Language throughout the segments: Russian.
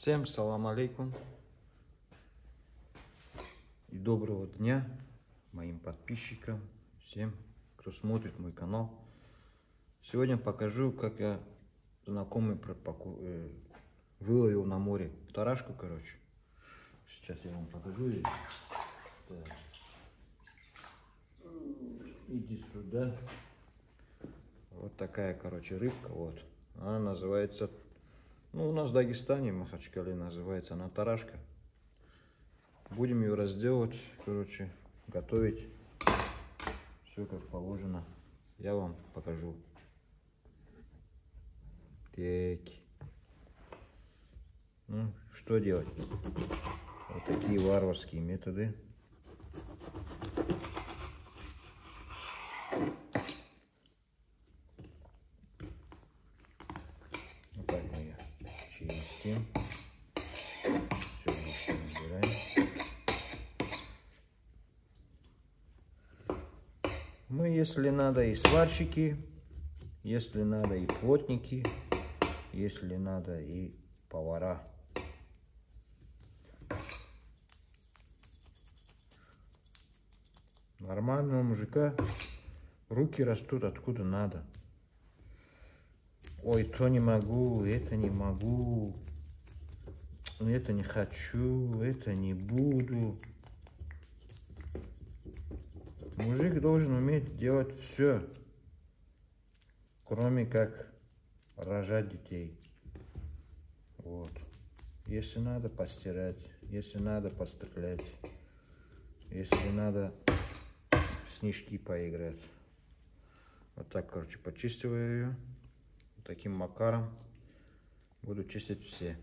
Всем салам алейкум и доброго дня моим подписчикам, всем, кто смотрит мой канал. Сегодня покажу, как я знакомый пропаку... э, выловил на море тарашку, короче. Сейчас я вам покажу. Так. Иди сюда. Вот такая, короче, рыбка, вот. Она называется, ну, у нас в Дагестане, Махачкале называется она тарашка. Будем ее разделать, короче, готовить. Все как положено. Я вам покажу. Так. Ну, что делать? Вот такие варварские методы. Вот так мы ее чистим. Все лишнее убираем. Мы, если надо, и сварщики, если надо, и плотники, если надо, и повара. Нормального мужика руки растут откуда надо. Ой, то не могу, это не могу, это не хочу, это не буду. Мужик должен уметь делать все, кроме как рожать детей. Вот. Если надо постирать, если надо пострелять, если надо снежки поиграть. Вот так, короче, почистил я ее. Таким макаром буду чистить все.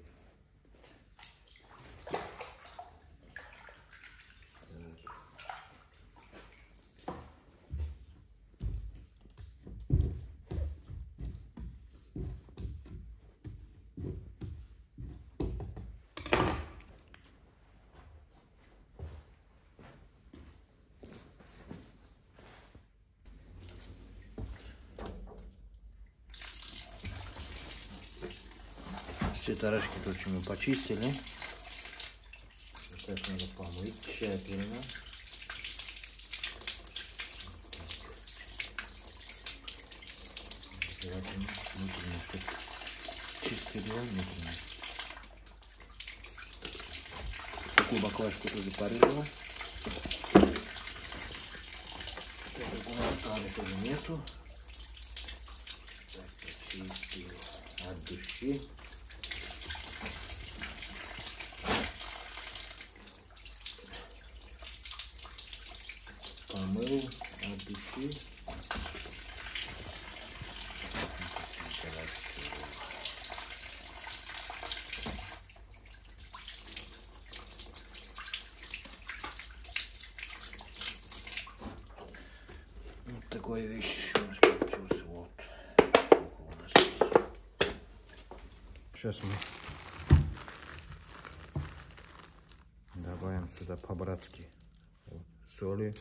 Все тарашки, короче, мы почистили. Сейчас надо помыть тщательно. Внутренне, чистый был внутренне. Такую баклажку тоже порезала. Так, у нас там тоже нету. Так, почистил от души. Вот такой вещь у нас. Вот. Сейчас мы добавим сюда по-братски соли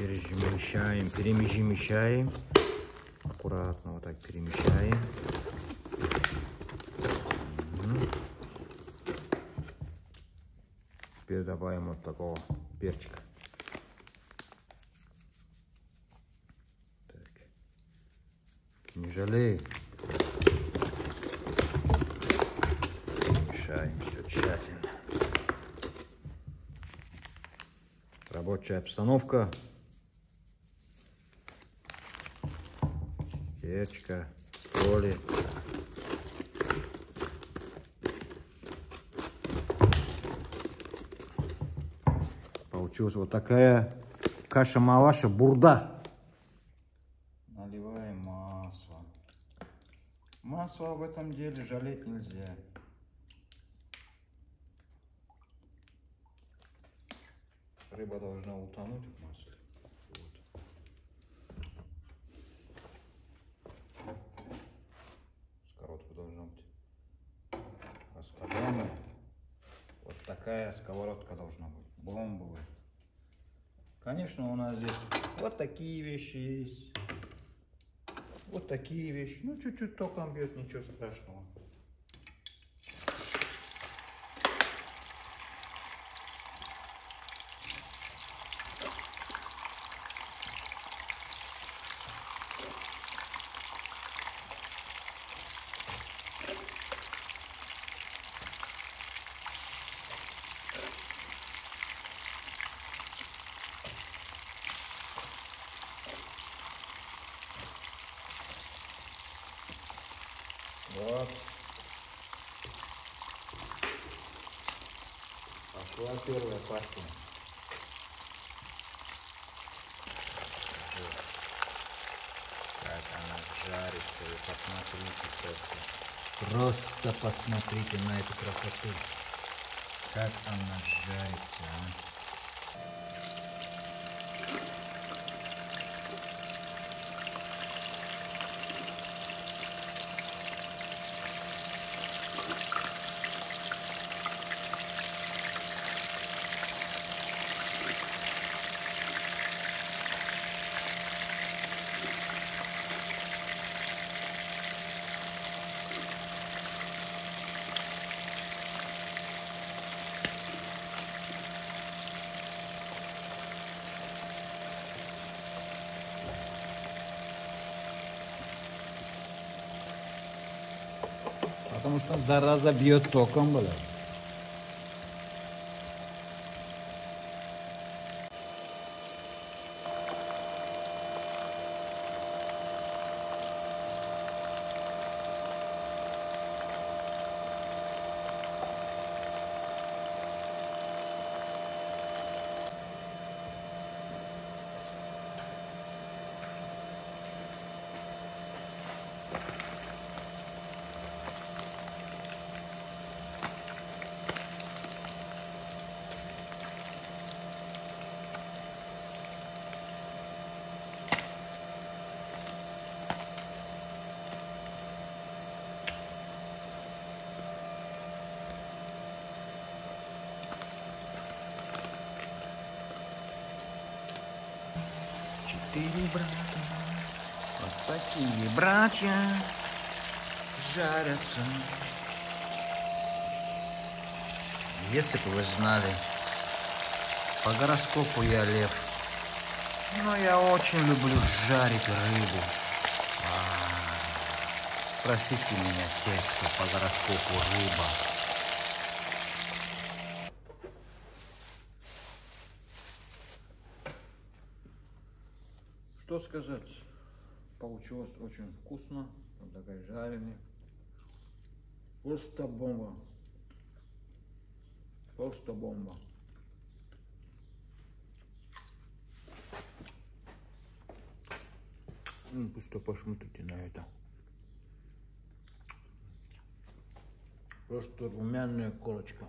перемещаем, перемещаем. Аккуратно вот так перемещаем. Теперь добавим вот такого перчика. Так. Не жалей. Мешаем все тщательно. Рабочая обстановка. Перчика, соли. Получилась вот такая каша-малаша, бурда. Наливаем масло. Масло в этом деле жалеть нельзя. Рыба должна утонуть в масле. должна быть раскаленная. Вот такая сковородка должна быть, бомбовая. Конечно, у нас здесь вот такие вещи есть. Вот такие вещи. Ну, чуть-чуть током бьет, ничего страшного. Вот. Пошла первая партия. Вот. Как она жарится, вы посмотрите просто. Просто посмотрите на эту красоту. Как она жарится, а. Потому что зараза бьет током, Четыре брата, вот такие братья жарятся. Если бы вы знали, по гороскопу я лев, но я очень люблю жарить рыбу. А, Простите меня, те, кто по гороскопу рыба. Что сказать? Получилось очень вкусно. Вот такая жареная. Просто бомба. Просто бомба. Ну, Просто посмотрите на это. Просто румяная корочка.